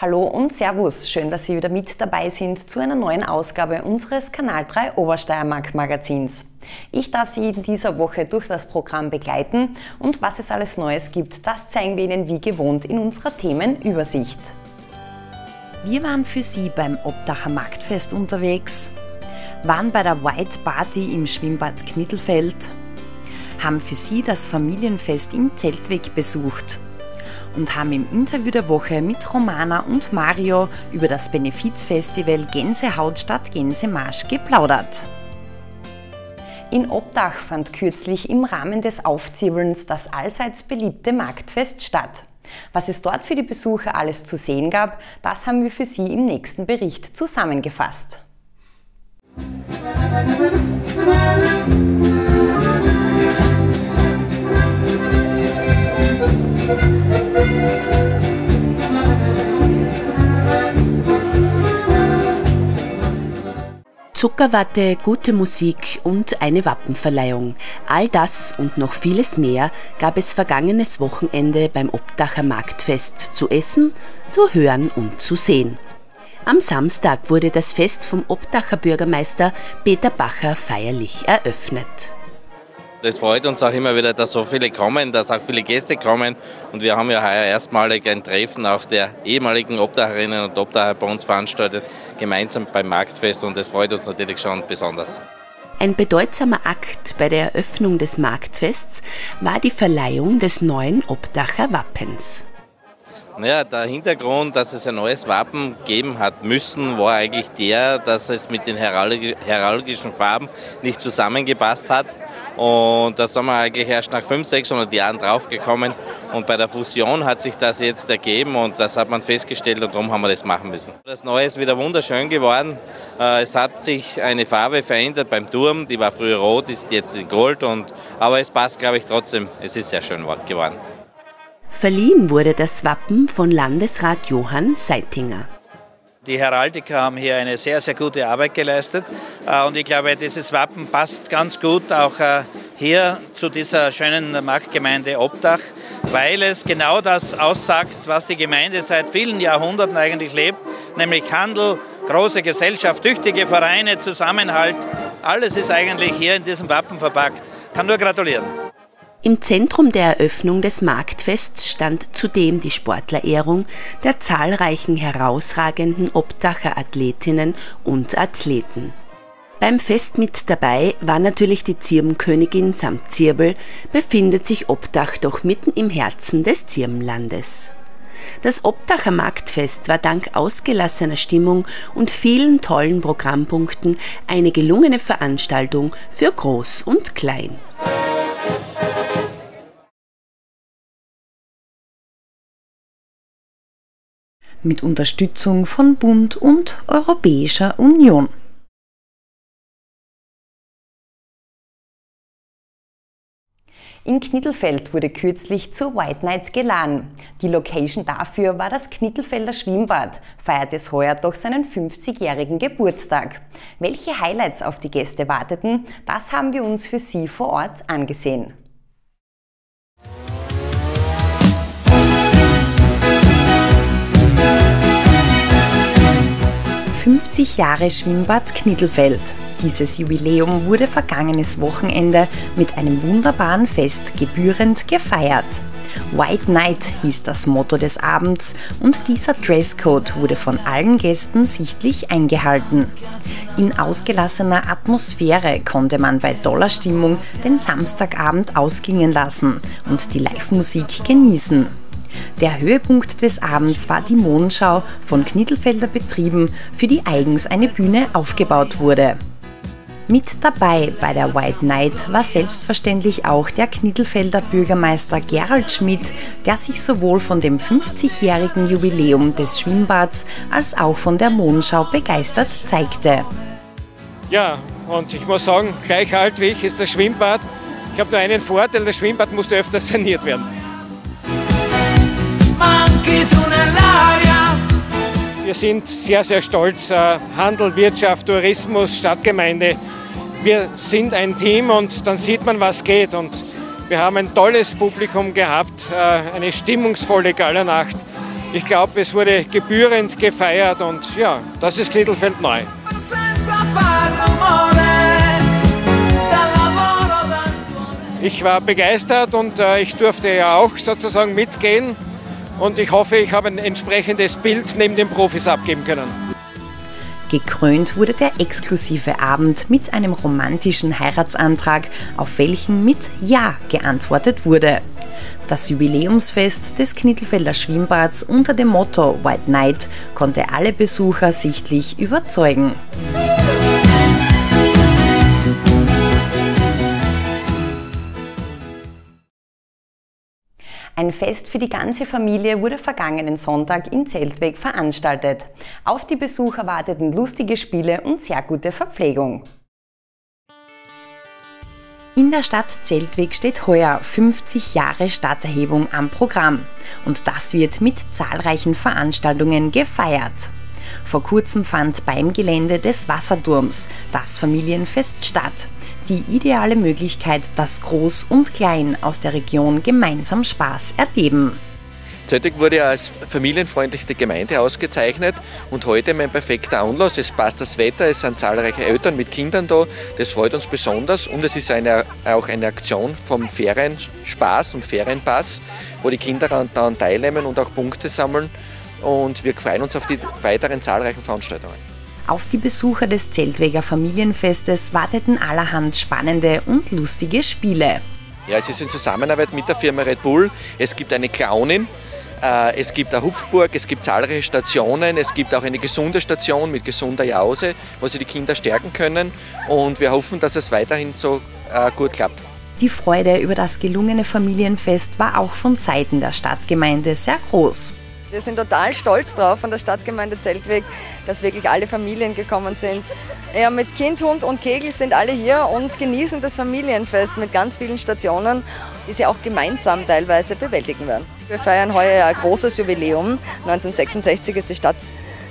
Hallo und Servus, schön, dass Sie wieder mit dabei sind zu einer neuen Ausgabe unseres Kanal 3 Obersteiermark Magazins. Ich darf Sie in dieser Woche durch das Programm begleiten und was es alles Neues gibt, das zeigen wir Ihnen wie gewohnt in unserer Themenübersicht. Wir waren für Sie beim Obdacher Marktfest unterwegs, waren bei der White Party im Schwimmbad Knittelfeld, haben für Sie das Familienfest im Zeltweg besucht und haben im Interview der Woche mit Romana und Mario über das Benefizfestival Gänsehaut statt Gänsemarsch geplaudert. In Obdach fand kürzlich im Rahmen des Aufzwirbelns das allseits beliebte Marktfest statt. Was es dort für die Besucher alles zu sehen gab, das haben wir für Sie im nächsten Bericht zusammengefasst. Zuckerwatte, gute Musik und eine Wappenverleihung. All das und noch vieles mehr gab es vergangenes Wochenende beim Obdacher Marktfest zu essen, zu hören und zu sehen. Am Samstag wurde das Fest vom Obdacher Bürgermeister Peter Bacher feierlich eröffnet. Das freut uns auch immer wieder, dass so viele kommen, dass auch viele Gäste kommen. Und wir haben ja heuer erstmalig ein Treffen auch der ehemaligen Obdacherinnen und Obdacher bei uns veranstaltet, gemeinsam beim Marktfest. Und das freut uns natürlich schon besonders. Ein bedeutsamer Akt bei der Eröffnung des Marktfests war die Verleihung des neuen Obdacher Wappens. Ja, der Hintergrund, dass es ein neues Wappen geben hat müssen, war eigentlich der, dass es mit den heraldischen Farben nicht zusammengepasst hat. Und da sind wir eigentlich erst nach 500, 600 Jahren draufgekommen. Und bei der Fusion hat sich das jetzt ergeben und das hat man festgestellt und darum haben wir das machen müssen. Das Neue ist wieder wunderschön geworden. Äh, es hat sich eine Farbe verändert beim Turm, die war früher rot, ist jetzt in Gold. Und, aber es passt, glaube ich, trotzdem. Es ist sehr schön geworden. Verliehen wurde das Wappen von Landesrat Johann Seitinger. Die Heraldiker haben hier eine sehr, sehr gute Arbeit geleistet äh, und ich glaube, dieses Wappen passt ganz gut auch äh, hier zu dieser schönen Marktgemeinde Obdach, weil es genau das aussagt, was die Gemeinde seit vielen Jahrhunderten eigentlich lebt, nämlich Handel, große Gesellschaft, tüchtige Vereine, Zusammenhalt. Alles ist eigentlich hier in diesem Wappen verpackt. Kann nur gratulieren. Im Zentrum der Eröffnung des Marktfests stand zudem die Sportlerehrung der zahlreichen herausragenden Obdacher Athletinnen und Athleten. Beim Fest mit dabei war natürlich die Zirbenkönigin samt Zirbel, befindet sich Obdach doch mitten im Herzen des Zirbenlandes. Das Obdacher Marktfest war dank ausgelassener Stimmung und vielen tollen Programmpunkten eine gelungene Veranstaltung für Groß und Klein. Mit Unterstützung von Bund und Europäischer Union. In Knittelfeld wurde kürzlich zur White Night geladen. Die Location dafür war das Knittelfelder Schwimmbad, feiert es heuer doch seinen 50-jährigen Geburtstag. Welche Highlights auf die Gäste warteten, das haben wir uns für Sie vor Ort angesehen. 50 Jahre Schwimmbad Knittelfeld. Dieses Jubiläum wurde vergangenes Wochenende mit einem wunderbaren Fest gebührend gefeiert. White Night hieß das Motto des Abends und dieser Dresscode wurde von allen Gästen sichtlich eingehalten. In ausgelassener Atmosphäre konnte man bei toller Stimmung den Samstagabend ausklingen lassen und die Live-Musik genießen. Der Höhepunkt des Abends war die Mondschau von Knittelfelder Betrieben, für die eigens eine Bühne aufgebaut wurde. Mit dabei bei der White Night war selbstverständlich auch der Knittelfelder Bürgermeister Gerald Schmidt, der sich sowohl von dem 50-jährigen Jubiläum des Schwimmbads als auch von der Mondschau begeistert zeigte. Ja, und ich muss sagen, gleich alt wie ich ist das Schwimmbad. Ich habe nur einen Vorteil, das Schwimmbad musste öfter saniert werden. Wir sind sehr, sehr stolz. Äh, Handel, Wirtschaft, Tourismus, Stadtgemeinde. Wir sind ein Team und dann sieht man, was geht. Und wir haben ein tolles Publikum gehabt, äh, eine stimmungsvolle Galernacht. Ich glaube, es wurde gebührend gefeiert und ja, das ist Knittelfeld neu. Ich war begeistert und äh, ich durfte ja auch sozusagen mitgehen und ich hoffe, ich habe ein entsprechendes Bild neben den Profis abgeben können. Gekrönt wurde der exklusive Abend mit einem romantischen Heiratsantrag, auf welchen mit Ja geantwortet wurde. Das Jubiläumsfest des Knittelfelder Schwimmbads unter dem Motto White Night konnte alle Besucher sichtlich überzeugen. Ein Fest für die ganze Familie wurde vergangenen Sonntag in Zeltweg veranstaltet. Auf die Besucher warteten lustige Spiele und sehr gute Verpflegung. In der Stadt Zeltweg steht heuer 50 Jahre Stadterhebung am Programm und das wird mit zahlreichen Veranstaltungen gefeiert. Vor kurzem fand beim Gelände des Wasserturms das Familienfest statt die ideale Möglichkeit, dass Groß und Klein aus der Region gemeinsam Spaß erleben. Zeltig wurde als familienfreundlichste Gemeinde ausgezeichnet und heute mein perfekter Anlass. Es passt das Wetter, es sind zahlreiche Eltern mit Kindern da. Das freut uns besonders und es ist eine, auch eine Aktion vom Ferienspaß und Ferienpass, wo die Kinder daran teilnehmen und auch Punkte sammeln. Und wir freuen uns auf die weiteren zahlreichen Veranstaltungen. Auf die Besucher des Zeltweger Familienfestes warteten allerhand spannende und lustige Spiele. Ja, es ist in Zusammenarbeit mit der Firma Red Bull. Es gibt eine Clownin, äh, es gibt eine Hupfburg, es gibt zahlreiche Stationen, es gibt auch eine gesunde Station mit gesunder Jause, wo sie die Kinder stärken können. Und wir hoffen, dass es weiterhin so äh, gut klappt. Die Freude über das gelungene Familienfest war auch von Seiten der Stadtgemeinde sehr groß. Wir sind total stolz drauf von der Stadtgemeinde Zeltweg, dass wirklich alle Familien gekommen sind. Ja, mit Kind, Hund und Kegel sind alle hier und genießen das Familienfest mit ganz vielen Stationen, die sie auch gemeinsam teilweise bewältigen werden. Wir feiern heuer ein großes Jubiläum. 1966 ist die Stadt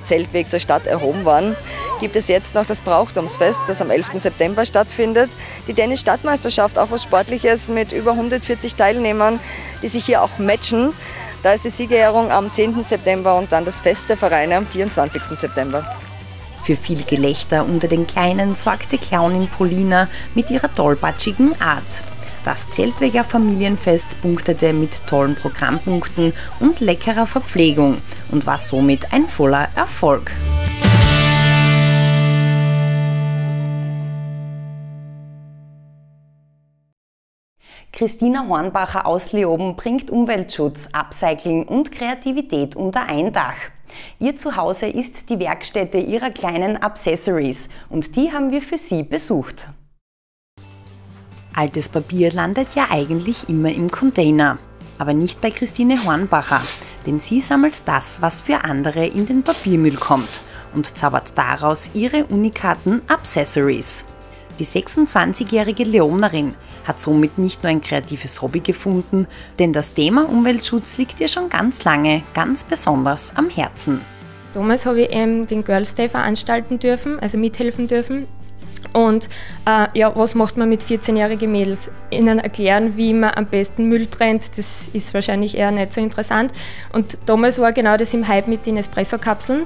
Zeltweg zur Stadt erhoben worden. Gibt es jetzt noch das Brauchtumsfest, das am 11. September stattfindet. Die Tennis-Stadtmeisterschaft, auch was Sportliches mit über 140 Teilnehmern, die sich hier auch matchen. Da ist die Siegerehrung am 10. September und dann das Fest der Vereine am 24. September. Für viel Gelächter unter den Kleinen sorgte Clownin Polina mit ihrer tollpatschigen Art. Das Zeltweger Familienfest punktete mit tollen Programmpunkten und leckerer Verpflegung und war somit ein voller Erfolg. Christina Hornbacher aus Leoben bringt Umweltschutz, Upcycling und Kreativität unter ein Dach. Ihr Zuhause ist die Werkstätte ihrer kleinen Accessories und die haben wir für Sie besucht. Altes Papier landet ja eigentlich immer im Container, aber nicht bei Christine Hornbacher, denn sie sammelt das, was für andere in den Papiermüll kommt und zaubert daraus ihre unikaten Accessories. Die 26-jährige Leonerin hat somit nicht nur ein kreatives Hobby gefunden, denn das Thema Umweltschutz liegt ihr schon ganz lange ganz besonders am Herzen. Damals habe ich eben den Girls Day veranstalten dürfen, also mithelfen dürfen und äh, ja, was macht man mit 14-jährigen Mädels? Ihnen erklären, wie man am besten Müll trennt, das ist wahrscheinlich eher nicht so interessant. Und damals war genau das im Hype mit den Espresso-Kapseln.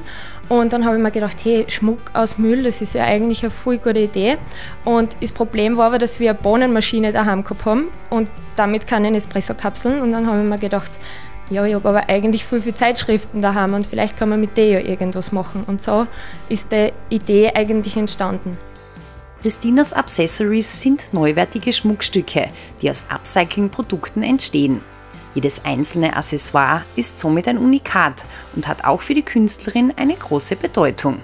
Und dann habe ich mir gedacht, hey, Schmuck aus Müll, das ist ja eigentlich eine voll gute Idee. Und das Problem war aber, dass wir eine Bohnenmaschine daheim gehabt haben und damit keine Espresso-Kapseln. Und dann habe ich mir gedacht, ja, ich habe aber eigentlich viel, viel Zeitschriften daheim und vielleicht kann man mit denen ja irgendwas machen. Und so ist die Idee eigentlich entstanden. Christinas Accessories sind neuwertige Schmuckstücke, die aus Upcycling-Produkten entstehen. Jedes einzelne Accessoire ist somit ein Unikat und hat auch für die Künstlerin eine große Bedeutung.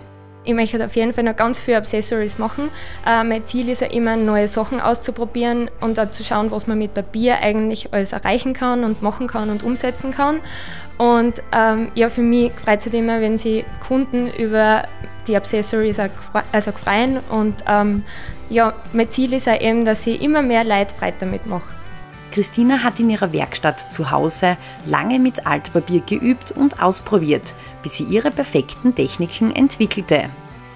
Ich möchte auf jeden Fall noch ganz viele Accessories machen. Äh, mein Ziel ist ja immer, neue Sachen auszuprobieren und auch zu schauen, was man mit Papier eigentlich alles erreichen kann und machen kann und umsetzen kann. Und ähm, ja, für mich freut es halt immer, wenn sie Kunden über die Accessories also freuen. Und ähm, ja, mein Ziel ist auch eben, dass ich immer mehr Leute frei damit mache. Christina hat in ihrer Werkstatt zu Hause lange mit Altpapier geübt und ausprobiert, bis sie ihre perfekten Techniken entwickelte.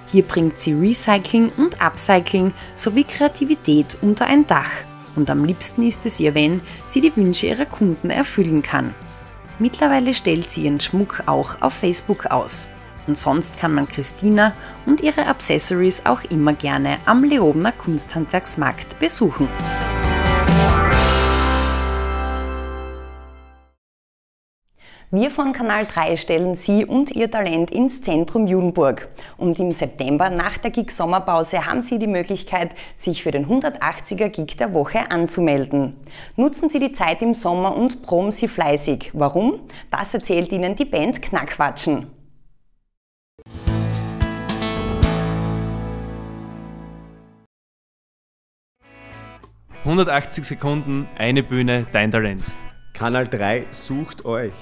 Hier bringt sie Recycling und Upcycling sowie Kreativität unter ein Dach. Und am liebsten ist es ihr, wenn sie die Wünsche ihrer Kunden erfüllen kann. Mittlerweile stellt sie ihren Schmuck auch auf Facebook aus. Und sonst kann man Christina und ihre Accessories auch immer gerne am Leobner Kunsthandwerksmarkt besuchen. Wir von Kanal 3 stellen Sie und Ihr Talent ins Zentrum Judenburg. Und im September nach der Gig-Sommerpause haben Sie die Möglichkeit, sich für den 180er Gig der Woche anzumelden. Nutzen Sie die Zeit im Sommer und proben Sie fleißig. Warum? Das erzählt Ihnen die Band Knackwatschen. 180 Sekunden, eine Bühne, dein Talent. Kanal 3 sucht euch.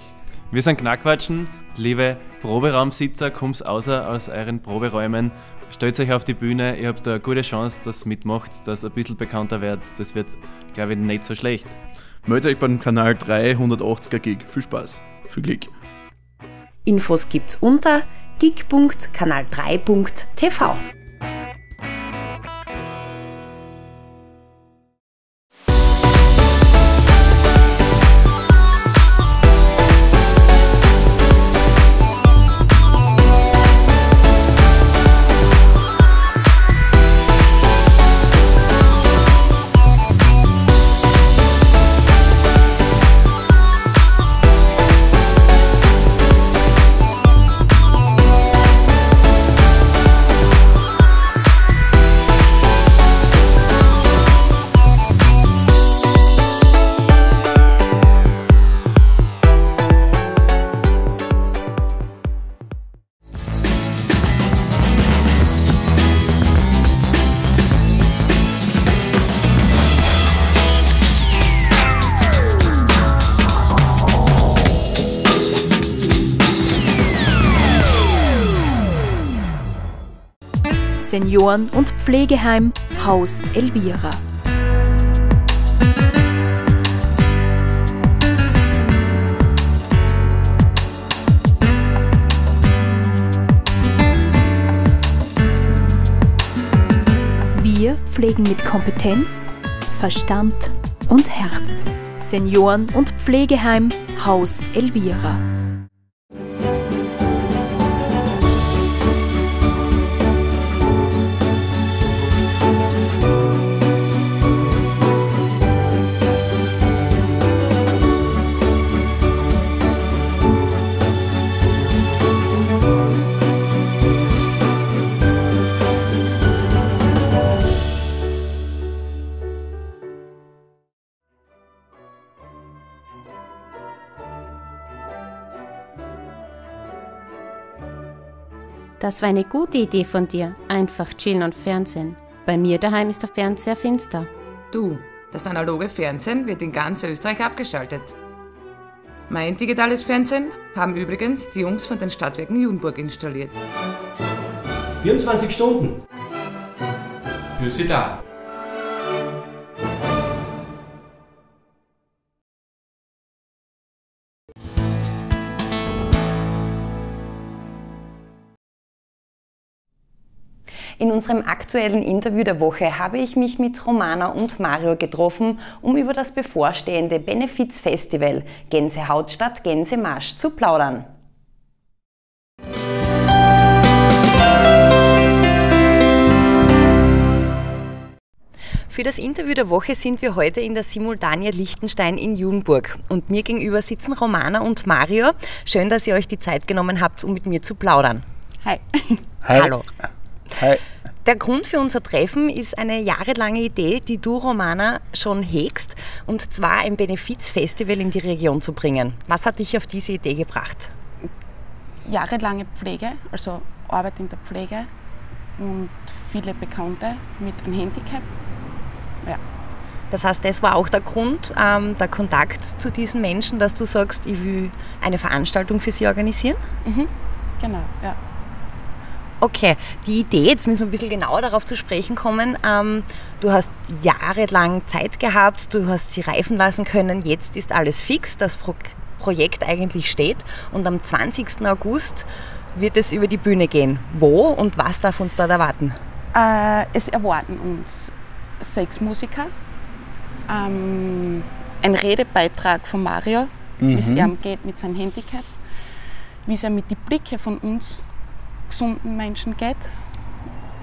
Wir sind Knackwatschen, liebe Proberaumsitzer, kommt außer aus euren Proberäumen, stellt euch auf die Bühne, ihr habt eine gute Chance, dass ihr mitmacht, dass ihr ein bisschen bekannter werdet. Das wird, glaube ich, nicht so schlecht. Meldet euch beim Kanal 3 180er Gig. Viel Spaß, viel Glück. Infos gibt's unter gig.kanal3.tv. Senioren- und Pflegeheim Haus Elvira. Wir pflegen mit Kompetenz, Verstand und Herz. Senioren- und Pflegeheim Haus Elvira. Das war eine gute Idee von dir. Einfach chillen und Fernsehen. Bei mir daheim ist der Fernseher finster. Du, das analoge Fernsehen wird in ganz Österreich abgeschaltet. Mein digitales Fernsehen haben übrigens die Jungs von den Stadtwerken Judenburg installiert. 24 Stunden. Für Sie da. In unserem aktuellen Interview der Woche habe ich mich mit Romana und Mario getroffen, um über das bevorstehende Benefizfestival Gänsehaut statt Gänsemarsch zu plaudern. Für das Interview der Woche sind wir heute in der Simultania Liechtenstein in Junburg. Und mir gegenüber sitzen Romana und Mario. Schön, dass ihr euch die Zeit genommen habt, um mit mir zu plaudern. Hi. Hi. Hallo. Hi. Der Grund für unser Treffen ist eine jahrelange Idee, die du, Romana, schon hegst, und zwar ein Benefizfestival in die Region zu bringen. Was hat dich auf diese Idee gebracht? Jahrelange Pflege, also Arbeit in der Pflege und viele Bekannte mit einem Handicap. Ja. Das heißt, das war auch der Grund, ähm, der Kontakt zu diesen Menschen, dass du sagst, ich will eine Veranstaltung für sie organisieren? Mhm. Genau, ja. Okay, die Idee, jetzt müssen wir ein bisschen genauer darauf zu sprechen kommen. Ähm, du hast jahrelang Zeit gehabt, du hast sie reifen lassen können, jetzt ist alles fix, das Pro Projekt eigentlich steht und am 20. August wird es über die Bühne gehen. Wo und was darf uns dort erwarten? Äh, es erwarten uns sechs Musiker, ähm, ein Redebeitrag von Mario wie es Mhm. ihm geht mit seinem Handicap, wie es ihm mit den Blicken von uns gesunden Menschen geht.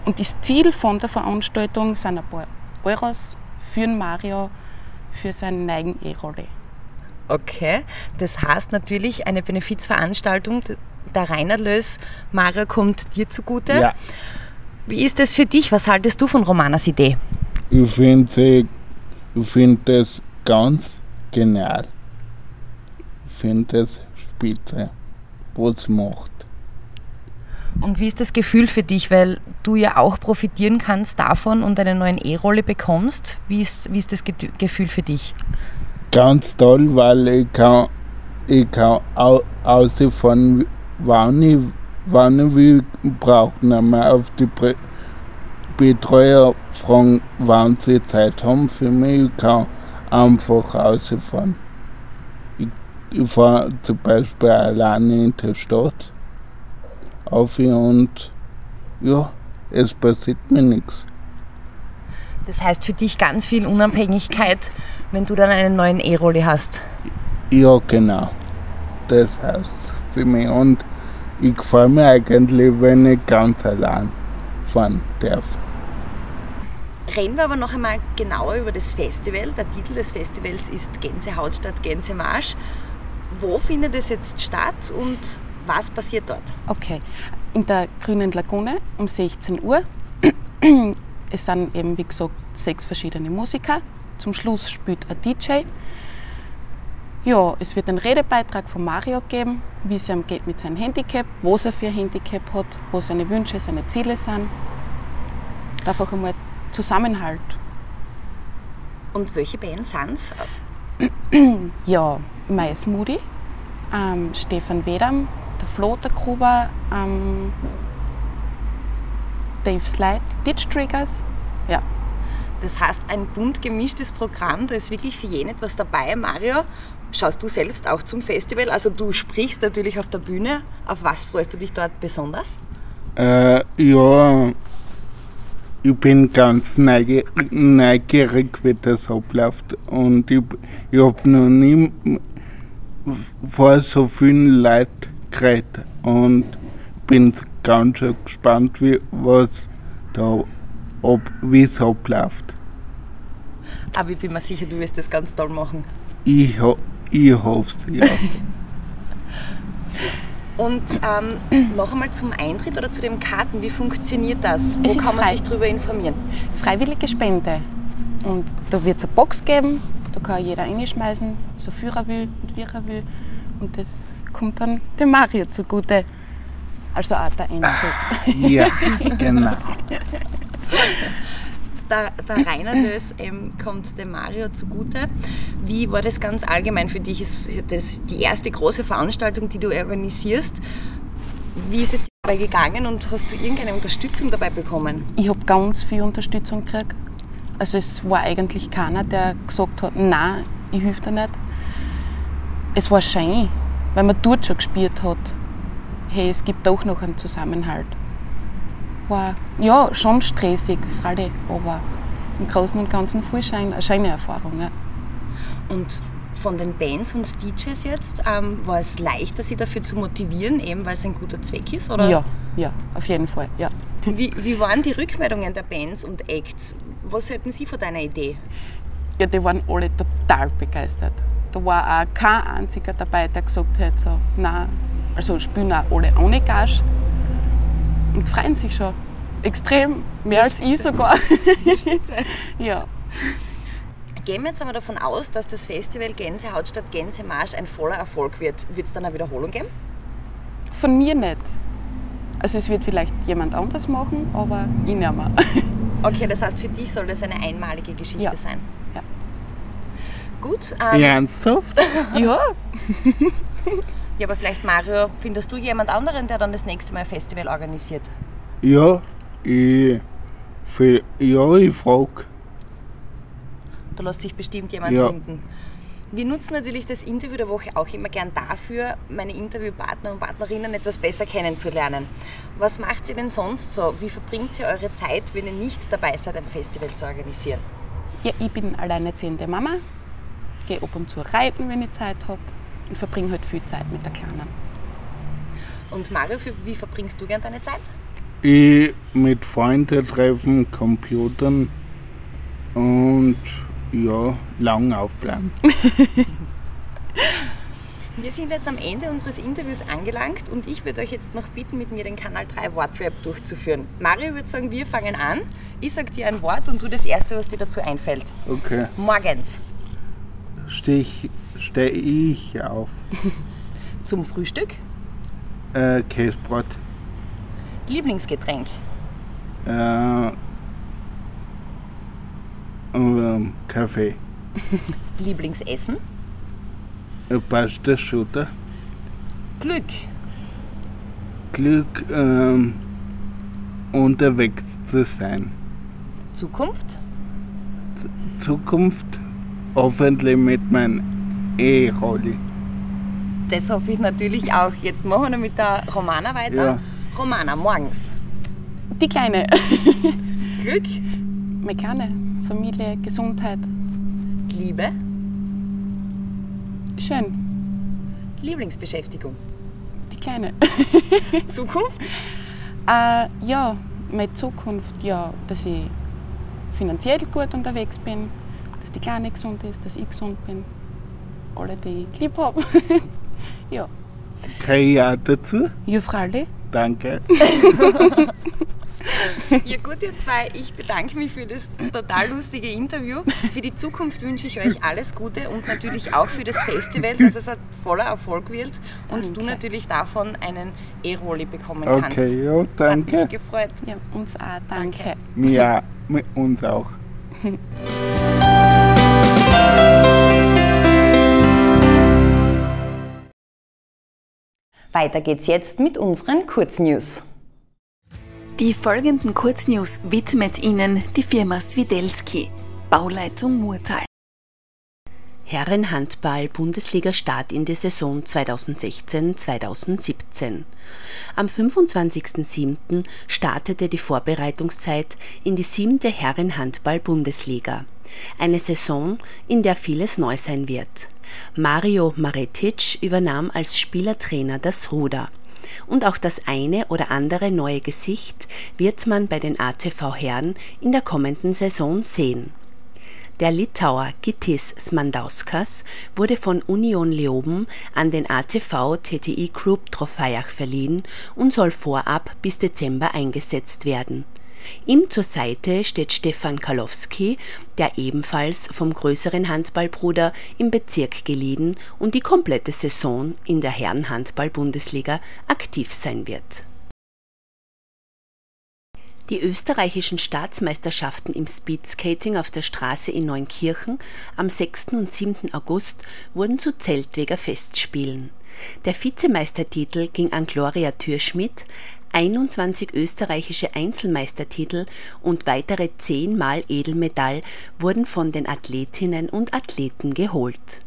Und das Ziel von der Veranstaltung sind ein paar Euros für Mario für seine neuen E-Rolle. Okay, das heißt natürlich eine Benefizveranstaltung. Der Reinerlös, Mario, kommt dir zugute. Ja. Wie ist das für dich? Was haltest du von Romanas Idee? Ich finde ich find das ganz genial. Ich finde das spitze, was macht. Und wie ist das Gefühl für dich, weil du ja auch profitieren kannst davon und eine neue E-Rolle bekommst? Wie ist, wie ist das Ge- Gefühl für dich? Ganz toll, weil ich kann, ich kann au, ausfahren, wann ich, wann ich brauche nicht mehr auf die Pre Betreuer fragen, wann sie Zeit haben für mich. Ich kann einfach rausfahren. Ich, ich fahre zum Beispiel alleine in der Stadt auf und ja, es passiert mir nichts. Das heißt für dich ganz viel Unabhängigkeit, wenn du dann einen neuen E-Rolle hast. Ja, genau. Das heißt für mich. Und ich freue mich eigentlich, wenn ich ganz allein fahren darf. Reden wir aber noch einmal genauer über das Festival. Der Titel des Festivals ist Gänsehaut statt Gänsemarsch. Wo findet es jetzt statt und was passiert dort? Okay, in der Grünen Lagune um 16 Uhr. Es sind eben, wie gesagt, sechs verschiedene Musiker. Zum Schluss spielt ein DJ. Ja, es wird einen Redebeitrag von Mario geben, wie es ihm geht mit seinem Handicap, was er für ein Handicap hat, wo seine Wünsche, seine Ziele sind. Einfach einmal Zusammenhalt. Und welche Bands sind es? Ja, Mais Moody, ähm, Stefan Wedam, der Flo der Gruber, ähm, Dave Slide, Ditch Triggers. Ja. Das heißt, ein bunt gemischtes Programm, da ist wirklich für jeden etwas dabei. Mario, schaust du selbst auch zum Festival? Also du sprichst natürlich auf der Bühne. Auf was freust du dich dort besonders? Äh, ja, ich bin ganz neugierig, neugierig wie das abläuft. Und ich, ich habe noch nie vor so vielen Leuten geredet. Und bin ganz schön gespannt, wie, was da ab, wie es abläuft. Aber ich bin mir sicher, du wirst das ganz toll machen. Ich, ho ich hoffe es, ja. Und ähm, noch einmal zum Eintritt oder zu den Karten, wie funktioniert das? Wo kann man frei. sich darüber informieren? Freiwillige Spende. Und da wird es eine Box geben, da kann jeder reinschmeißen, so viel er will und wie er will. Und das kommt dann dem Mario zugute. Also auch der Eintritt. Ja, genau. Der, der Reinerlös ähm, kommt dem Mario zugute. Wie war das ganz allgemein für dich? Ist das die erste große Veranstaltung, die du organisierst? Wie ist es dir dabei gegangen und hast du irgendeine Unterstützung dabei bekommen? Ich habe ganz viel Unterstützung gekriegt. Also es war eigentlich keiner, der gesagt hat, nein, ich helfe dir nicht. Es war schön, weil man dort schon gespürt hat, hey, es gibt doch noch einen Zusammenhalt. War ja schon stressig, freilich, aber im Großen und Ganzen voll schein, eine schöne Erfahrung. Ja. Und von den Bands und DJs jetzt, ähm, war es leichter, sie dafür zu motivieren, eben weil es ein guter Zweck ist? Oder? Ja, ja, auf jeden Fall. Ja. Wie, wie waren die Rückmeldungen der Bands und Acts? Was hätten Sie von deiner Idee? ja, die waren alle total begeistert. Da war auch kein einziger dabei, der gesagt hat, so, nein, also spielen auch alle ohne Gage und freuen sich schon. Extrem, mehr als ich sogar. ja. Gehen wir jetzt einmal davon aus, dass das Festival Gänsehaut statt Gänsemarsch ein voller Erfolg wird. Wird es dann eine Wiederholung geben? Von mir nicht. Also es wird vielleicht jemand anders machen, aber ich nicht mehr. Okay, das heißt, für dich soll das eine einmalige Geschichte Ja. sein. Ja. Gut. Ähm, Ernsthaft? ja. ja, aber vielleicht, Mario, findest du jemand anderen, der dann das nächste Mal ein Festival organisiert? Ja, ich, für, ja, ich frage. Da lässt sich bestimmt jemand Ja. finden. Wir nutzen natürlich das Interview der Woche auch immer gern dafür, meine Interviewpartner und Partnerinnen etwas besser kennenzulernen. Was macht ihr denn sonst so? Wie verbringt ihr eure Zeit, wenn ihr nicht dabei seid, ein Festival zu organisieren? ja, ich bin alleinerziehende Mama, gehe ab und zu reiten, wenn ich Zeit habe. und verbringe halt viel Zeit mit der Kleinen. Und Mario, wie verbringst du gern deine Zeit? Ich mit Freunden treffen, Computern und ja, lang aufbleiben. Wir sind jetzt am Ende unseres Interviews angelangt und ich würde euch jetzt noch bitten, mit mir den Kanal 3 Wortrap durchzuführen. Mario würde sagen, wir fangen an. Ich sage dir ein Wort und du das erste, was dir dazu einfällt. Okay. Morgens. Stehe ich, steh ich auf. Zum Frühstück. Äh, Käsebrot. Lieblingsgetränk. Äh, ähm, Kaffee. Lieblingsessen. Pasta Schutter. Glück. Glück, ähm, unterwegs zu sein. Zukunft. Zukunft hoffentlich mit meinem E-Rolli. Das hoffe ich natürlich auch. Jetzt machen wir noch mit der Romana weiter. Ja. Romana, morgens. Die Kleine. Glück. Meine Kleine. Familie, Gesundheit. Liebe. Schön. Lieblingsbeschäftigung. Die Kleine. Zukunft? Äh, ja, meine Zukunft, ja, dass ich finanziell gut unterwegs bin, die Kleine gesund ist, dass ich gesund bin. Alle, die ich lieb habe. ja. Kein Ja dazu? Ja, Fraldi. Danke. Ja gut, ihr zwei, ich bedanke mich für das total lustige Interview. Für die Zukunft wünsche ich euch alles Gute und natürlich auch für das Festival, dass es ein voller Erfolg wird und Danke. du natürlich davon einen E-Rolli bekommen Okay, kannst. ja, Hat danke. mich gefreut. Ja, uns auch, danke. Ja, mit uns auch. Weiter geht's jetzt mit unseren Kurznews. Die folgenden Kurznews widmet Ihnen die Firma Swidelski, Bauleitung Murtal. Herrenhandball-Bundesliga-Start in die Saison 2016-2017. Am 25.07. startete die Vorbereitungszeit in die siebte Herrenhandball-Bundesliga. Eine Saison, in der vieles neu sein wird. Mario Maretic übernahm als Spielertrainer das Ruder. Und auch das eine oder andere neue Gesicht wird man bei den ATV Herren in der kommenden Saison sehen. Der Litauer Gitis Smandauskas wurde von Union Leoben an den ATV TTI Group Trofeiach verliehen und soll vorab bis Dezember eingesetzt werden. Ihm zur Seite steht Stefan Kalowski, der ebenfalls vom größeren Handballbruder im Bezirk geliehen und die komplette Saison in der Herrenhandball-Bundesliga aktiv sein wird. Die österreichischen Staatsmeisterschaften im Speedskating auf der Straße in Neunkirchen am 6. und 7. August wurden zu Zeltweger Festspielen. Der Vizemeistertitel ging an Gloria Türschmidt, 21 österreichische Einzelmeistertitel und weitere 10 Mal Edelmetall wurden von den Athletinnen und Athleten geholt.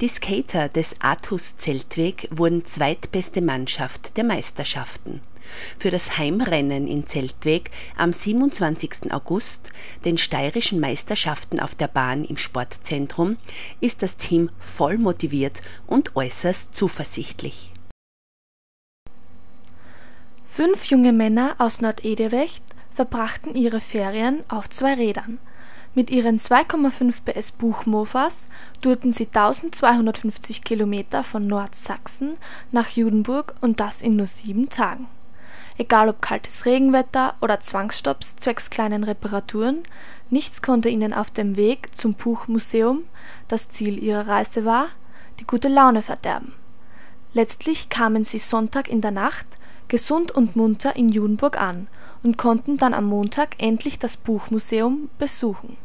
Die Skater des Athus Zeltweg wurden zweitbeste Mannschaft der Meisterschaften. Für das Heimrennen in Zeltweg am 27. August, den steirischen Meisterschaften auf der Bahn im Sportzentrum, ist das Team voll motiviert und äußerst zuversichtlich. Fünf junge Männer aus Nord-Edewecht verbrachten ihre Ferien auf zwei Rädern. Mit ihren 2,5 PS Buchmofas tourten sie 1250 Kilometer von Nordsachsen nach Judenburg und das in nur sieben Tagen. Egal ob kaltes Regenwetter oder Zwangsstopps zwecks kleinen Reparaturen, nichts konnte ihnen auf dem Weg zum Buchmuseum, das Ziel ihrer Reise war, die gute Laune verderben. Letztlich kamen sie Sonntag in der Nacht gesund und munter in Judenburg an und konnten dann am Montag endlich das Buchmuseum besuchen.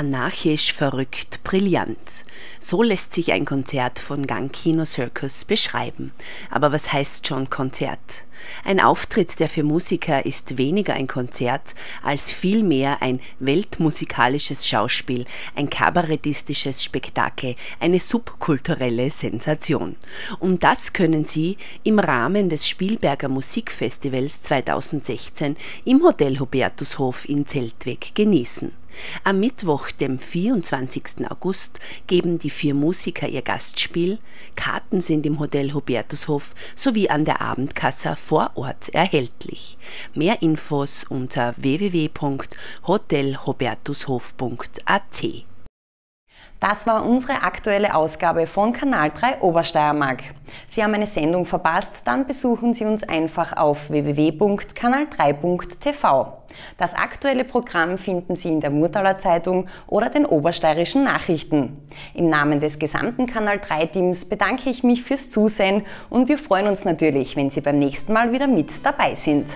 Anarchisch, verrückt, brillant. So lässt sich ein Konzert von Gang Kino Circus beschreiben. Aber was heißt schon Konzert? Ein Auftritt der für Musiker ist weniger ein Konzert als vielmehr ein weltmusikalisches Schauspiel, ein kabarettistisches Spektakel, eine subkulturelle Sensation. Und das können Sie im Rahmen des Spielberger Musikfestivals 2016 im Hotel Hubertushof in Zeltweg genießen. Am Mittwoch, dem 24. August, geben die vier Musiker ihr Gastspiel. Karten sind im Hotel Hubertushof sowie an der Abendkasse vor Ort erhältlich. Mehr Infos unter www.hotelhubertushof.at. Das war unsere aktuelle Ausgabe von Kanal 3 Obersteiermark. Sie haben eine Sendung verpasst, dann besuchen Sie uns einfach auf www.kanal3.tv. Das aktuelle Programm finden Sie in der Murtaler Zeitung oder den Obersteirischen Nachrichten. Im Namen des gesamten Kanal 3 Teams bedanke ich mich fürs Zusehen und wir freuen uns natürlich, wenn Sie beim nächsten Mal wieder mit dabei sind.